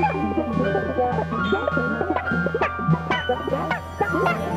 Thank you.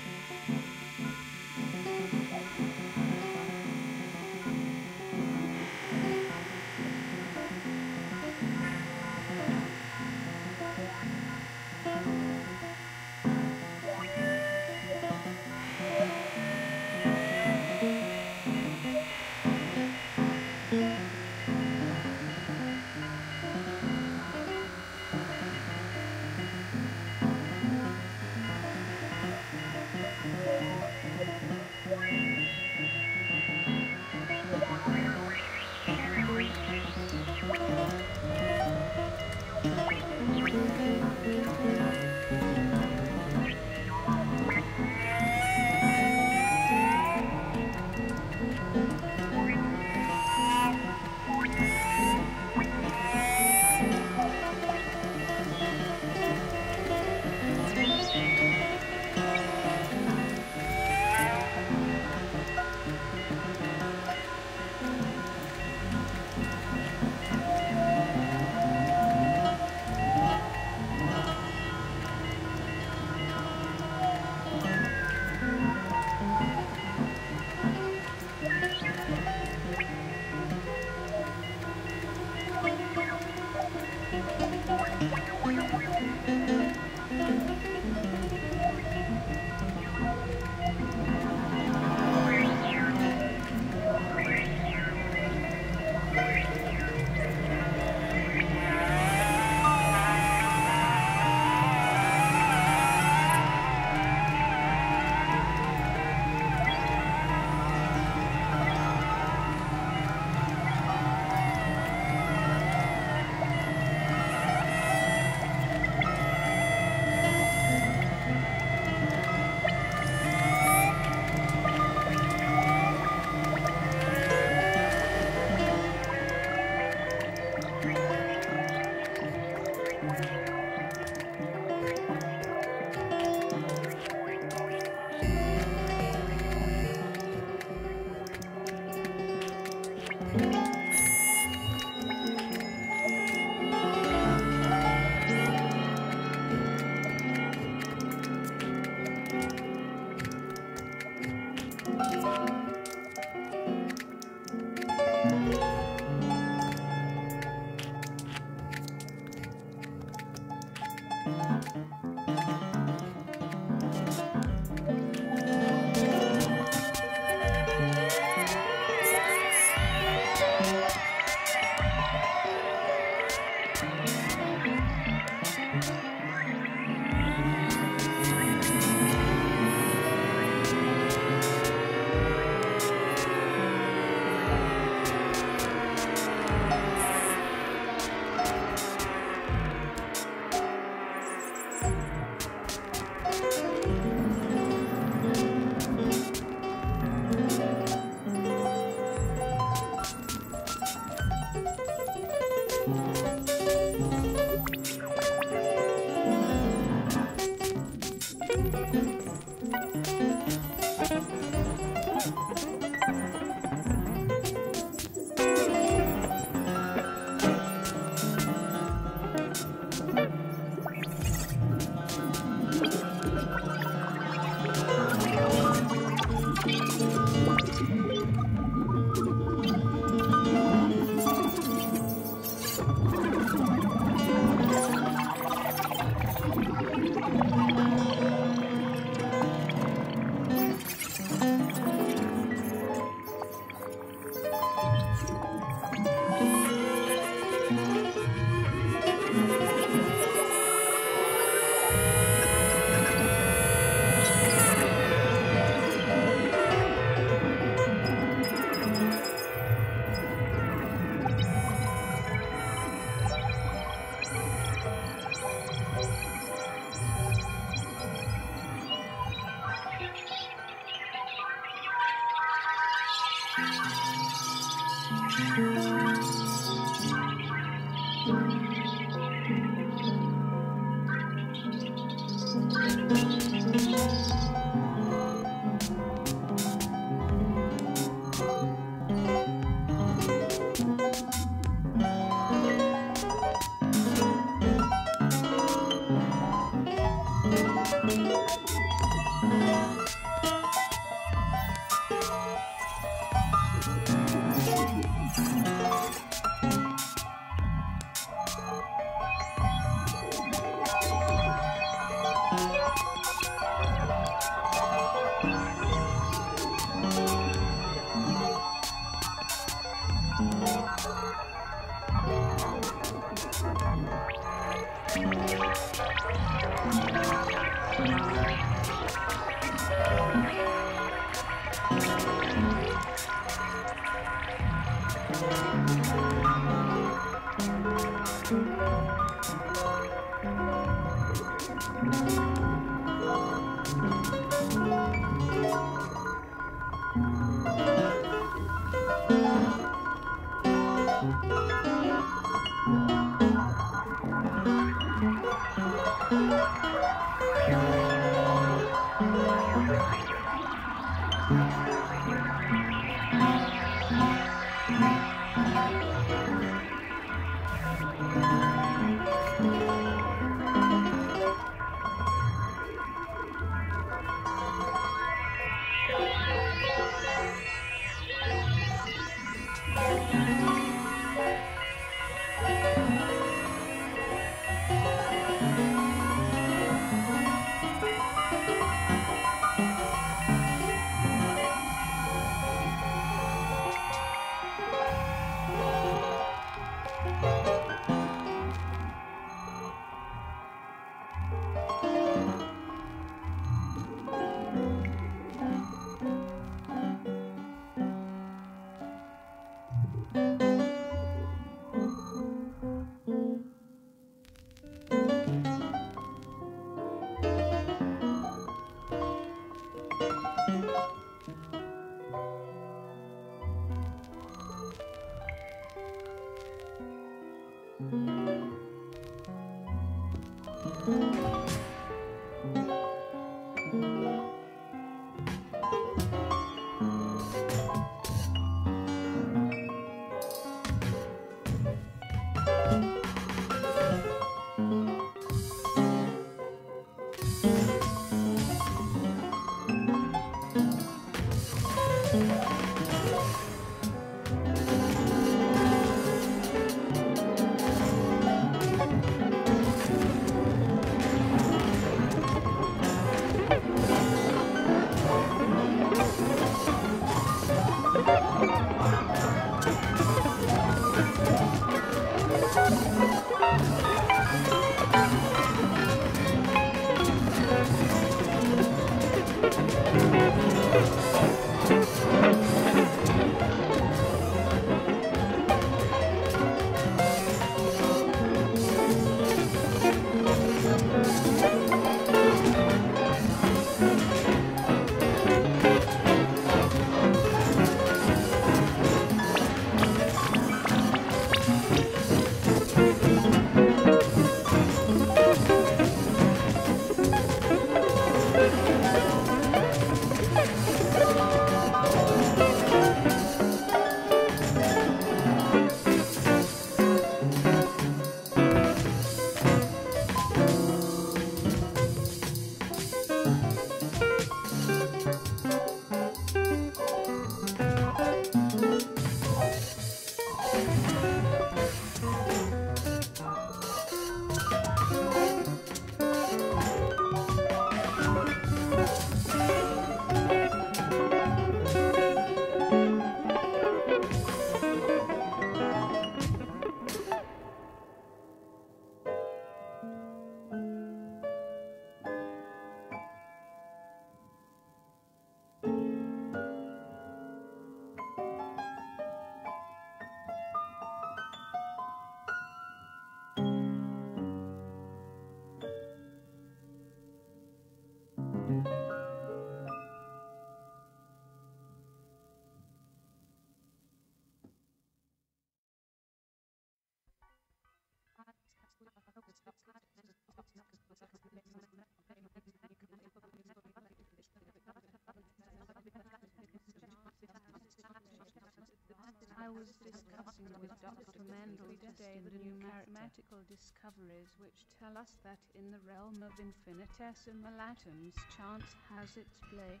I was discussing with Dr. Mendel today the new mathematical discoveries which tell us that in the realm of infinitesimal atoms chance has its play.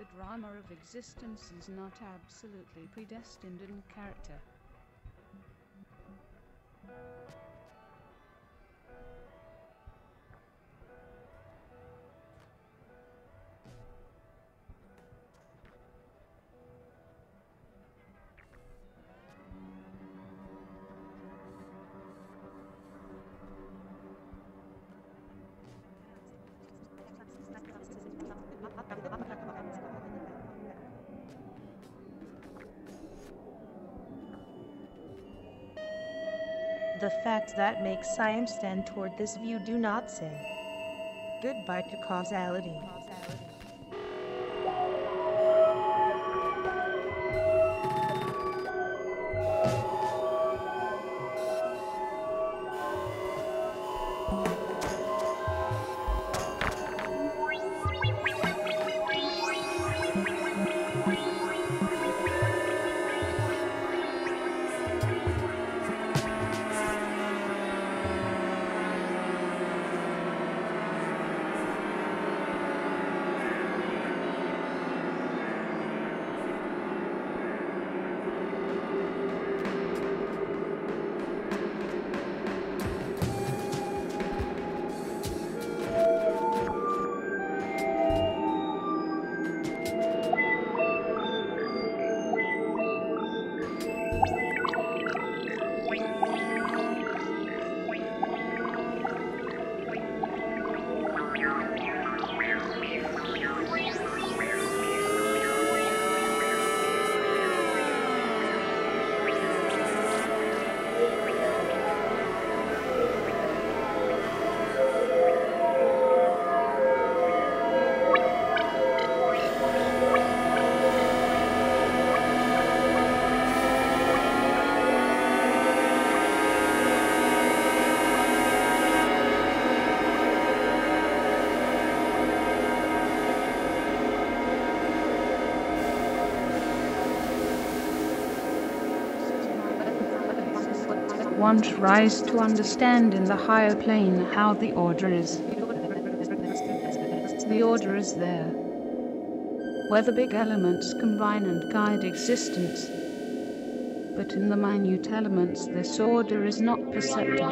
The drama of existence is not absolutely predestined in character. Facts that make science stand toward this view do not say goodbye to causality. One tries to understand in the higher plane how the order is. The order is there. where the big elements combine and guide existence. But in the minute elements, this order is not perceptible.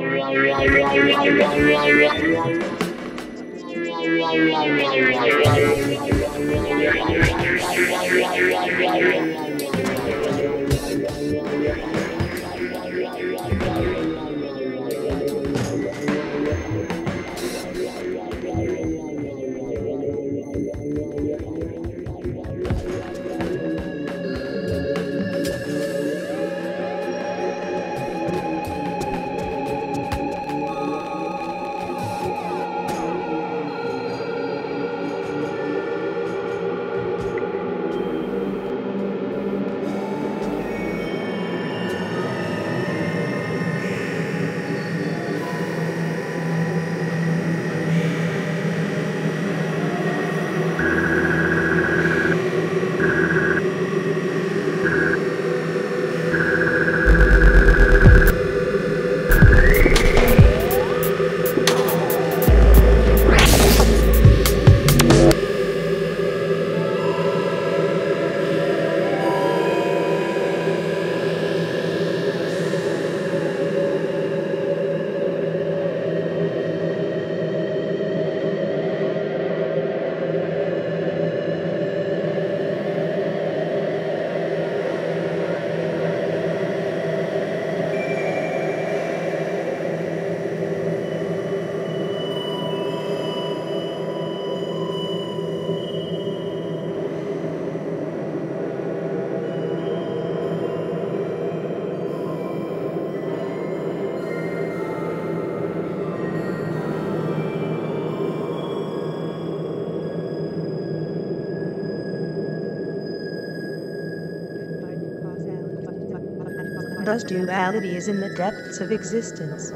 Duality is in the depths of existence.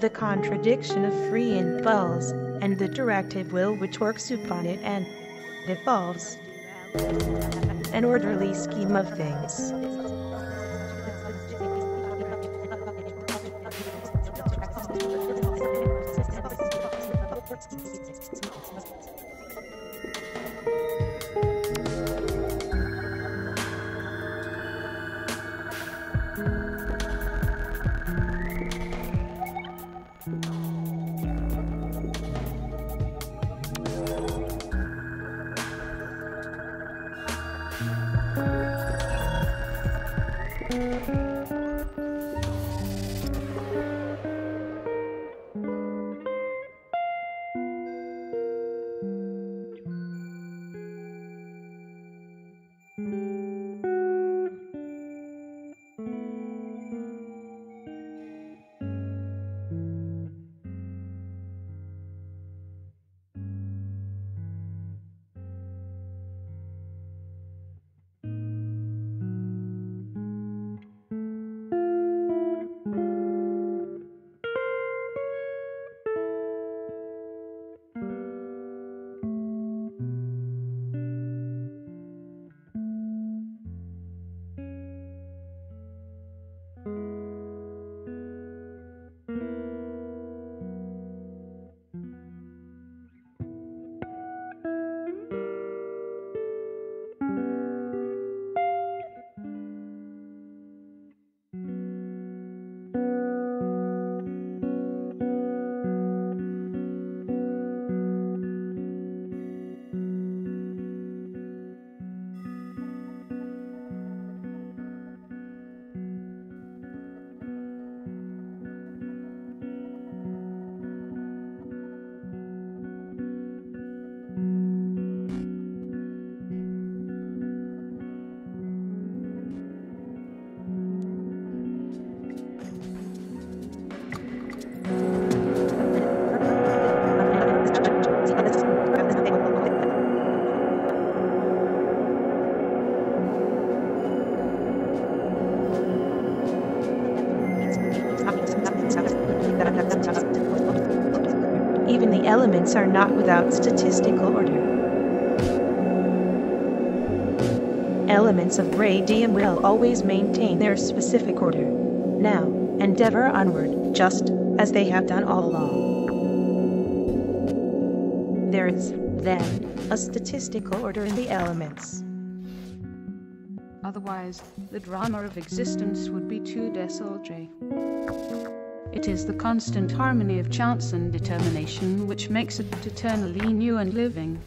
The contradiction of free impulse and the directive will which works upon it and evolves an orderly scheme of things. Elements are not without statistical order. Elements of radium will always maintain their specific order. Now, endeavor onward, just as they have done all along. There is, then, a statistical order in the elements. Otherwise, the drama of existence would be too desultory. It is the constant harmony of chance and determination which makes it eternally new and living.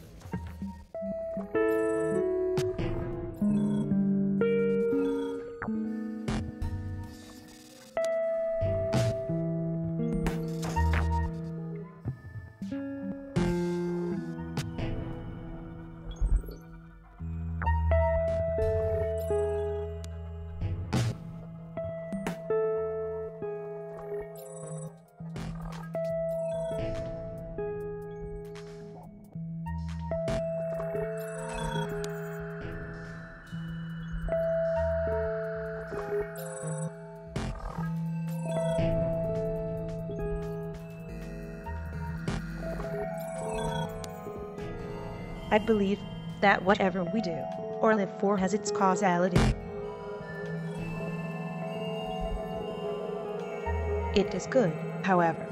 Believe that whatever we do or live for has its causality. It is good, however,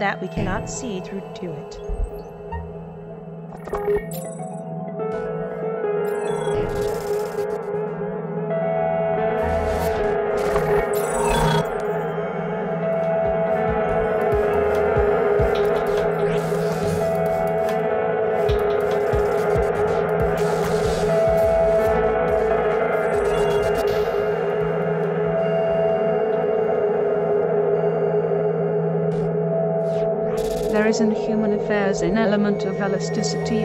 that we cannot see through to it. Affairs an element of elasticity.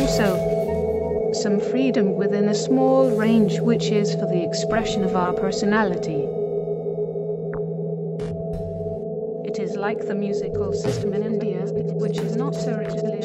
Also, some freedom within a small range which is for the expression of our personality. It is like the musical system in India, which is not so rigidly